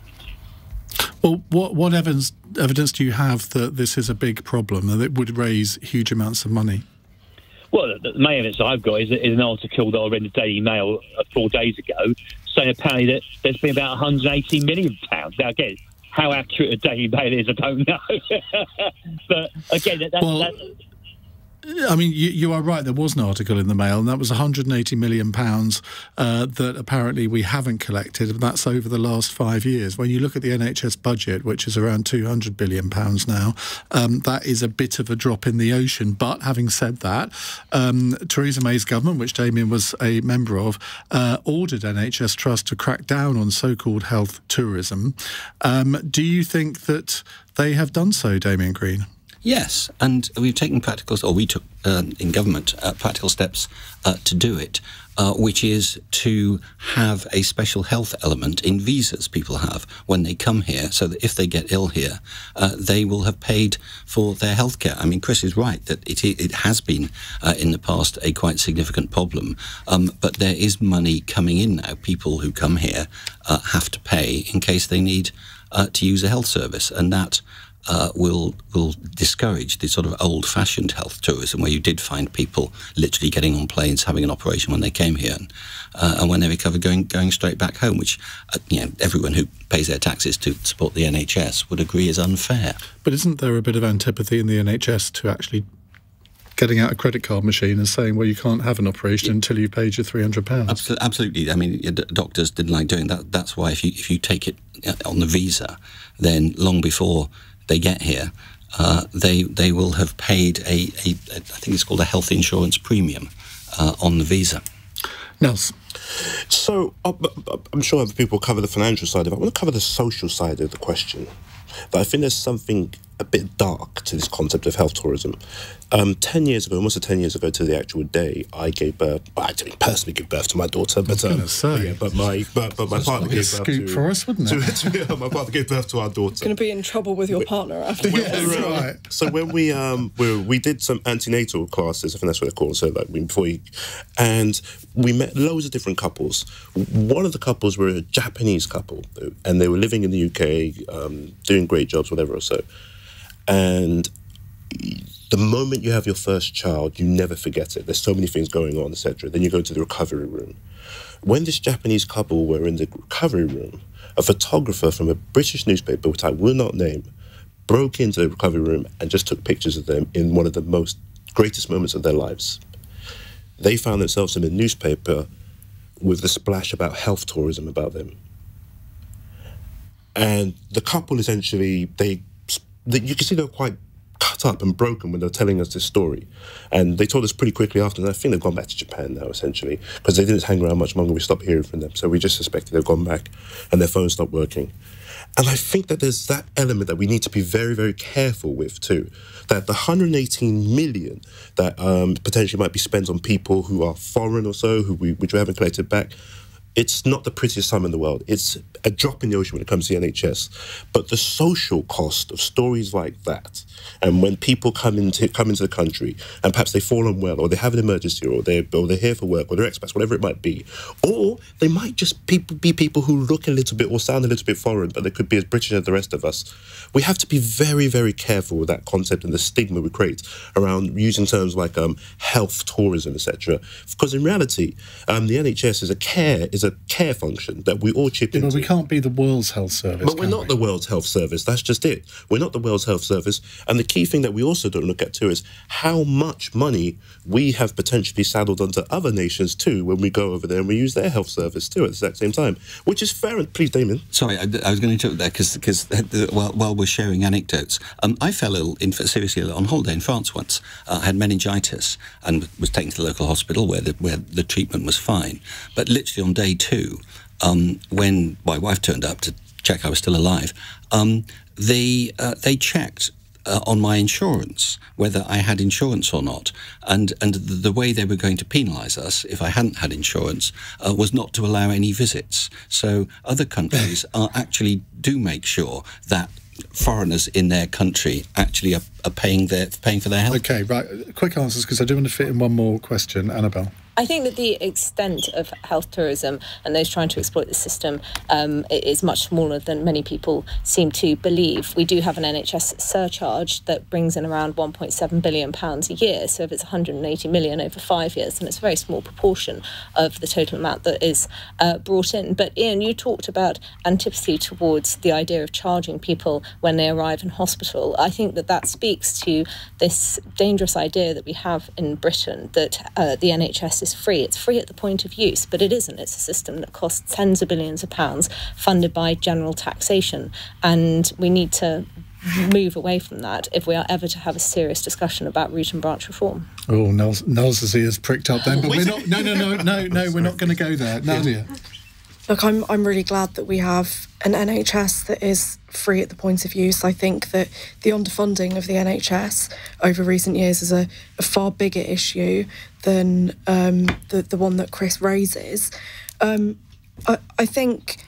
Well, what what evidence evidence do you have that this is a big problem and it would raise huge amounts of money? Well, the main evidence I've got is, is an article that I read in the Daily Mail uh, four days ago saying apparently that there's been about 180 million pounds. Now, again, how accurate a Daily Mail is, I don't know. but again, that, well, that, I mean, you, you, are right. There was an article in the Mail, and that was 180 million pounds uh, that apparently we haven't collected, and that's over the last five years. When you look at the NHS budget, which is around 200 billion pounds now, um, that is a bit of a drop in the ocean. But having said that, um, Theresa May's government, which Damian was a member of, uh, ordered NHS Trust to crack down on so-called health tourism. Um, do you think that they have done so, Damian Green? Yes, and we've taken practical, or we took uh, in government uh, practical steps uh, to do it, uh, which is to have a special health element in visas people have when they come here, so that if they get ill here, uh, they will have paid for their healthcare. I mean, Chris is right that it, it has been uh, in the past a quite significant problem, um, but there is money coming in now. People who come here have to pay in case they need to use a health service, and that uh, will will discourage the sort of old-fashioned health tourism where you did find people literally getting on planes, having an operation when they came here, and, uh, and when they recovered, going going straight back home. Which uh, you know everyone who pays their taxes to support the NHS would agree is unfair. But isn't there a bit of antipathy in the NHS to actually getting out a credit card machine and saying, well, you can't have an operation until you've paid your £300. Absolutely. I mean, doctors didn't like doing that. That's why if you, if you take it uh, on the visa, then long before they get here, uh, they they will have paid a, a, a I think it's called a health insurance premium uh, on the visa. Nels. So uh, I'm sure other people cover the financial side of it. I want to cover the social side of the question. But I think there's something a bit dark to this concept of health tourism. Um, 10 years ago, almost 10 years ago to the actual day, I gave birth, well, I didn't personally give birth to my daughter, but, um, say, yeah, but my but, but my partner gave birth to, for us, wouldn't it? To, to, yeah, my partner gave birth to our daughter. Going to be in trouble with your partner after yes, right. So when we um we, we did some antenatal classes, I think that's what they're called. So like before you, and we met loads of different couples. One of the couples were a Japanese couple, and they were living in the UK, um, doing great jobs, whatever or so. And the moment you have your first child, you never forget it. There's so many things going on, etc. Then you go to the recovery room. When this Japanese couple were in the recovery room, a photographer from a British newspaper, which I will not name, broke into the recovery room and just took pictures of them in one of the most greatest moments of their lives. They found themselves in a newspaper with the splash about health tourism about them. And the couple essentially, they, you can see they're quite cut up and broken when they're telling us this story. And they told us pretty quickly after, and I think they've gone back to Japan now, essentially, because they didn't hang around much longer. We stopped hearing from them. So we just suspected they've gone back and their phone stopped working. And I think that there's that element that we need to be very, very careful with too. That the 118 million that um, potentially might be spent on people who are foreign or so, who we, which we haven't collected back, it's not the prettiest sum in the world. It's a drop in the ocean when it comes to the NHS. But the social cost of stories like that, and when people come into come into the country and perhaps they fall unwell, or they have an emergency, or they or they're here for work, or they're expats, whatever it might be, or they might just people be people who look a little bit or sound a little bit foreign, but they could be as British as the rest of us. We have to be very very careful with that concept and the stigma we create around using terms like um, health tourism, etc. Because in reality, um, the NHS is a care is a a care function that we all chip Yeah, into. but we can't be the world's health service. But we're not we? the world's Health Service. That's just it. We're not the world's Health Service. And the key thing that we also don't look at too is how much money we have potentially saddled onto other nations too when we go over there and we use their health service too at the exact same time, which is fair. And please, Damian. Sorry, I, I was going to interrupt there because while, while we're sharing anecdotes, um, I fell ill, in, seriously ill on holiday in France once. Uh, I had meningitis and was taken to the local hospital where the, where the treatment was fine. But literally on day two, um, when my wife turned up to check I was still alive, um, they uh, they checked uh, on my insurance whether I had insurance or not, and and the, the way they were going to penalise us if I hadn't had insurance uh, was not to allow any visits. So other countries are actually do make sure that foreigners in their country actually are, are paying their paying for their health. Okay, right. Quick answers because I do want to fit in one more question, Annabel. I think that the extent of health tourism and those trying to exploit the system um, is much smaller than many people seem to believe. We do have an NHS surcharge that brings in around 1.7 billion pounds a year. So if it's 180 million over five years, then it's a very small proportion of the total amount that is uh, brought in. But Iain, you talked about antipathy towards the idea of charging people when they arrive in hospital. I think that that speaks to this dangerous idea that we have in Britain that uh, the NHS is free. It's free at the point of use, but it isn't. It's a system that costs tens of billions of pounds funded by general taxation. And we need to move away from that if we are ever to have a serious discussion about root and branch reform. Oh, Nels, Nels' ears pricked up then, but we're not. No, no, no, no, no. We're not going to go there, Nadia. Look, I'm I'm really glad that we have an NHS that is free at the point of use. I think that the underfunding of the NHS over recent years is a, a far bigger issue than um, the the one that Chris raises. Um, I, I think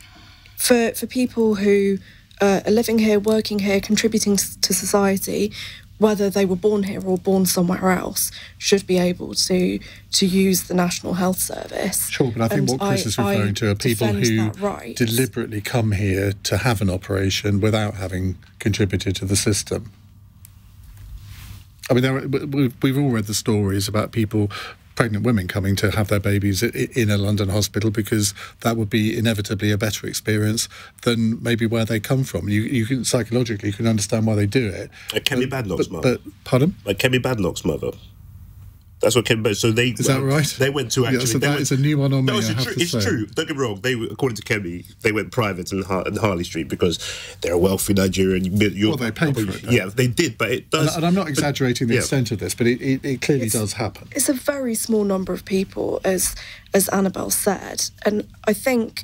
for for people who uh, are living here, working here, contributing to society, whether they were born here or born somewhere else, should be able to to use the National Health Service. Sure, but I think And what Chris I- is I referring to are people who right. deliberately come here to have an operation without having contributed to the system. I mean, there are, we've all read the stories about people, pregnant women, coming to have their babies in a London hospital because that would be inevitably a better experience than maybe where they come from. You, you can psychologically you can understand why they do it. Like Kemi Badenoch's but, mother. but pardon? Like Kemi Badenoch's mother. That's what Kemi. So they Is that right? They went to Yeah, actually. so that went, is a new one on no, me, It's, I have true, to it's say. true. Don't get me wrong. They, were- according to Kemi, they went private in, Har- in Harley Street because they're a wealthy Nigerian. you Well, they paid for it, though. Yeah, they did, but it does. and I'm not but- exaggerating the yeah. extent of this, but it, it, it clearly does happen. it's a very small number of people, as as Annabel said, and I think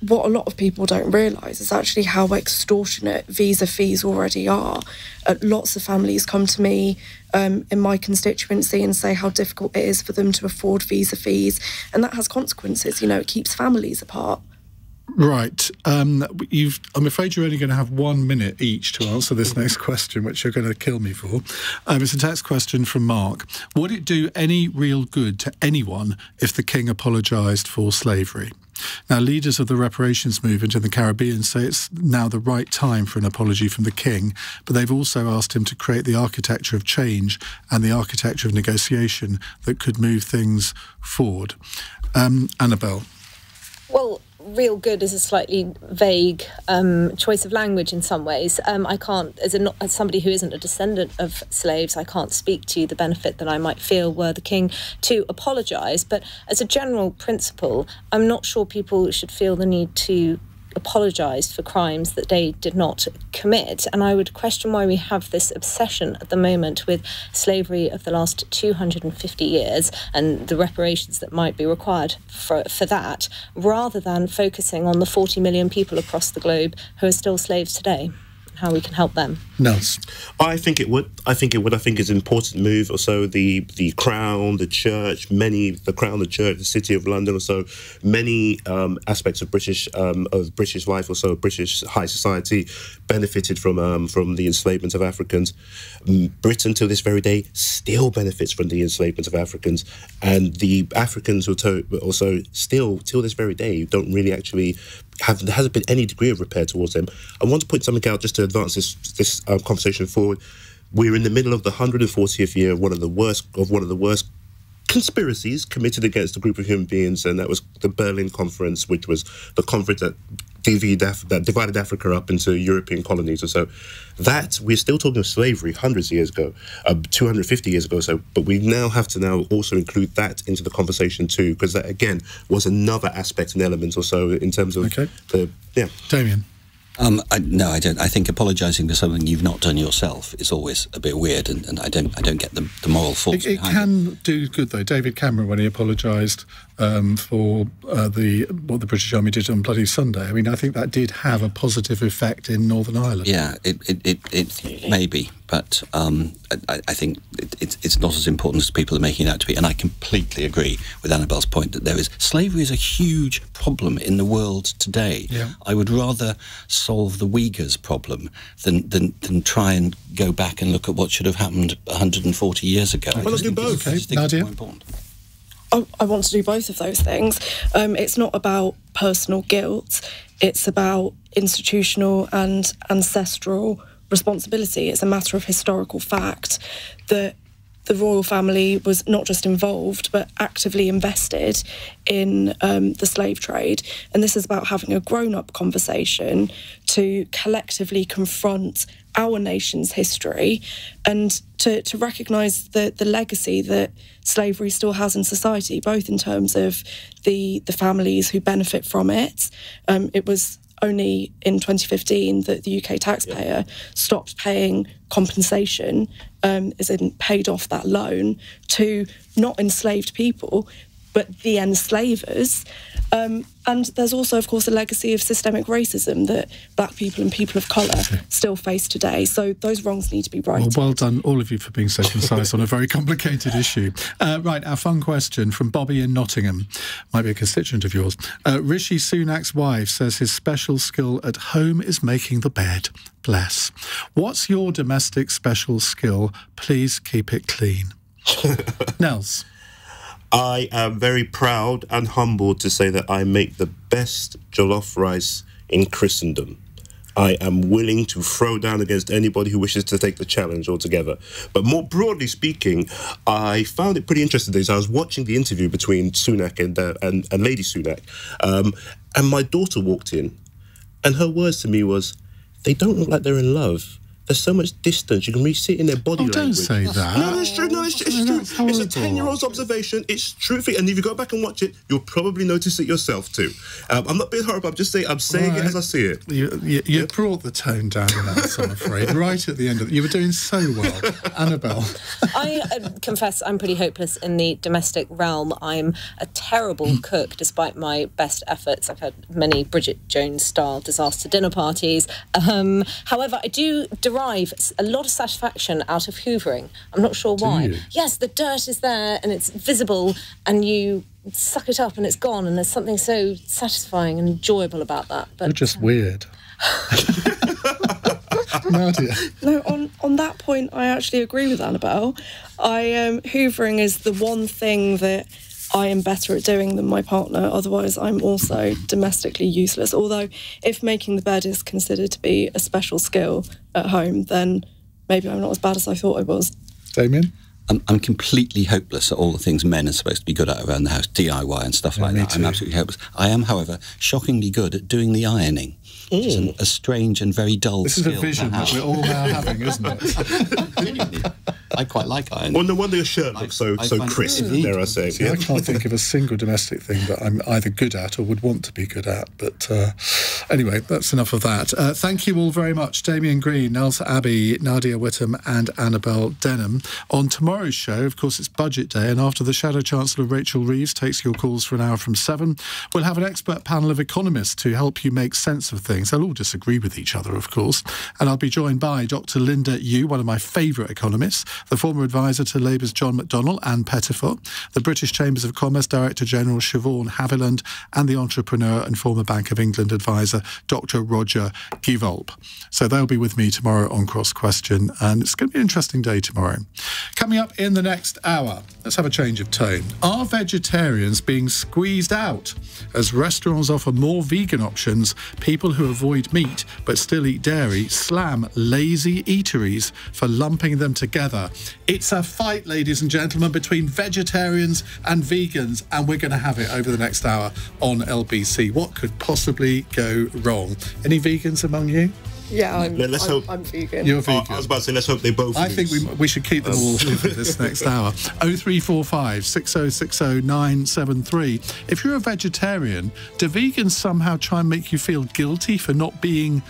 what a lot of people don't realise is actually how extortionate visa fees already are. Uh, lots of families come to me um, in my constituency and say how difficult it is for them to afford visa fees, and that has consequences. You know, it keeps families apart. Right. Um, I'm afraid you're only going to have one minute each to answer this next question, which you're going to kill me for. Um, it's a text question from Mark. Would it do any real good to anyone if the king apologised for slavery? Now, leaders of the reparations movement in the Caribbean say it's now the right time for an apology from the king, but they've also asked him to create the architecture of change and the architecture of negotiation that could move things forward. Um, Annabel. Well, real good is a slightly vague um, choice of language in some ways. Um, I can't, as, a, as somebody who isn't a descendant of slaves, I can't speak to the benefit that I might feel were the king to apologise. But as a general principle, I'm not sure people should feel the need to apologised for crimes that they did not commit. And I would question why we have this obsession at the moment with slavery of the last 250 years and the reparations that might be required for, for that, rather than focusing on the 40 million people across the globe who are still slaves today how we can help them. Nels. I think it would. I think it would. I think it's an important move. Also, the the crown, the church, many the crown, the church, the city of London. Also, many um, aspects of British um, of British life, also British high society, benefited from um, from the enslavement of Africans. Britain, to this very day, still benefits from the enslavement of Africans, and the Africans also also still till this very day don't really actually have there hasn't been any degree of repair towards them. I want to point something out just to advance this this um, conversation forward. We're in the middle of the 140th year of one of the worst of one of the worst conspiracies committed against a group of human beings, and that was the Berlin Conference, which was the conference that divided, Af- that divided Africa up into European colonies or so. That we're still talking of slavery hundreds of years ago, uh, 250 years ago or so. But we now have to now also include that into the conversation too, because that again was another aspect and element or so in terms of Okay. the yeah. Damian. Um, I, no, I don't. I think apologising for something you've not done yourself is always a bit weird, and, and I don't. I don't get the, the moral force It, it behind can do good though. David Cameron, when he apologised um, for uh, the what the British Army did on Bloody Sunday, I mean, I think that did have a positive effect in Northern Ireland. Yeah, it it, it, it may be, but um, I, I think it, it's it's not as important as people are making it out to be. And I completely agree with Annabelle's point that there is slavery is a huge problem in the world today. Yeah. I would rather solve the Uyghurs problem than, than than try and go back and look at what should have happened 140 years ago. Well, let's do both. Think it's Nadia? I, I want to do both of those things. Um, it's not about personal guilt, it's about institutional and ancestral responsibility. It's a matter of historical fact that the royal family was not just involved but actively invested in um, the slave trade. And this is about having a grown up conversation to collectively confront our nation's history and to, to recognise the, the legacy that slavery still has in society, both in terms of the, the families who benefit from it. Um, it was only in 2015 that the UK taxpayer stopped paying compensation, um, as in paid off that loan to not enslaved people, but the enslavers. Um, and there's also, of course, a legacy of systemic racism that black people and people of colour still face today. So those wrongs need to be Well, righted. well done, all of you, for being so concise on a very complicated issue. Uh, right, our fun question from Bobby in Nottingham. Might be a constituent of yours. Uh, Rishi Sunak's wife says his special skill at home is making the bed. Bless. What's your domestic special skill? Please keep it clean. Nels. I am very proud and humbled to say that I make the best jollof rice in Christendom. I am willing to throw down against anybody who wishes to take the challenge altogether. But more broadly speaking, I found it pretty interesting. As I was watching the interview between Sunak and uh, and, and Lady Sunak, um, and my daughter walked in, and her words to me was, "They don't look like they're in love." There's so much distance. You can really see it in their body Oh, language. don't say that. No, it's true. No, it's, it's true. that's It's a ten-year-old's observation. It's true. And if you go back and watch it, you'll probably notice it yourself too. Um, I'm not being horrible. I'm just saying. I'm saying it as I see it. You, you, you brought the tone down in that, I'm afraid. Right at the end of it. You were doing so well. Annabel. I uh, confess I'm pretty hopeless in the domestic realm. I'm a terrible cook despite my best efforts. I've had many Bridget Jones style disaster dinner parties. Um, however, I do derive s- a lot of satisfaction out of hoovering. I'm not sure why. Yes, the dirt is there and it's visible and you suck it up and it's gone and there's something so satisfying and enjoyable about that. You're But just weird. Nadia. No, on, on that point, I actually agree with Annabel. I um, hoovering is the one thing that I am better at doing than my partner. Otherwise, I'm also domestically useless. Although, if making the bed is considered to be a special skill at home, then maybe I'm not as bad as I thought I was. Damian? I'm, I'm completely hopeless at all the things men are supposed to be good at around the house, DIY and stuff like me that. I'm absolutely hopeless. I am, however, shockingly good at doing the ironing, which is an, a strange and very dull This is a vision that we're all now having, isn't it? I quite like ironing. Well, no wonder your shirt looks so I so find it crisp. really Dare I say? See, I can't think of a single domestic thing that I'm either good at or would want to be good at. But uh, anyway, that's enough of that. Uh, thank you all very much, Damian Green, Nelson Abbey, Nadia Whittome, and Annabel Denham. On tomorrow's show, of course, it's Budget Day, and after the Shadow Chancellor Rachel Reeves takes your calls for an hour from seven, we'll have an expert panel of economists to help you make sense of things. They'll all disagree with each other, of course, and I'll be joined by Dr. Linda Yueh, one of my favourite economists, the former advisor to Labour's John McDonnell Ann Pettifor, the British Chambers of Commerce Director General Shevaun Haviland, and the entrepreneur and former Bank of England advisor Dr. Roger Gewolb. So they'll be with me tomorrow on Cross Question, and it's going to be an interesting day tomorrow. Coming up in the next hour, let's have a change of tone. Are vegetarians being squeezed out as restaurants offer more vegan options? People who avoid meat but still eat dairy, slam lazy eateries for lumping them together. It's a fight, ladies and gentlemen, between vegetarians and vegans, and we're going to have it over the next hour on LBC. What could possibly go wrong? Any vegans among you? Yeah, I'm, Let's I'm, hope- I'm vegan. You're Oh, vegan. I was about to say, let's hope they both. I think we, we should keep them um, all for this next hour. 0345 6060 973. If you're a vegetarian, do vegans somehow try and make you feel guilty for not being,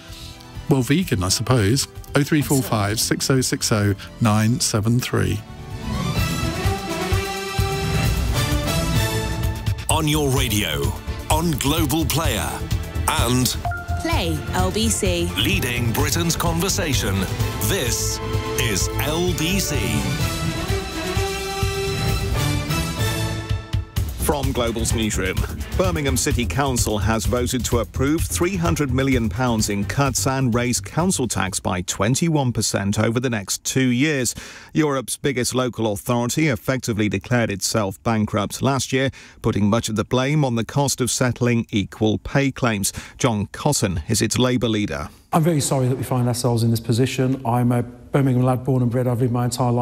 well, vegan, I suppose? 0345 6060 973. On your radio, on Global Player, and Play LBC. leading Britain's conversation. This is LBC. From Global's newsroom, Birmingham City Council has voted to approve £300 million in cuts and raise council tax by 21% over the next two years. Europe's biggest local authority effectively declared itself bankrupt last year, putting much of the blame on the cost of settling equal pay claims. John Cotton is its Labour leader. I'm very sorry that we find ourselves in this position. I'm a Birmingham lad born and bred. I've lived my entire life.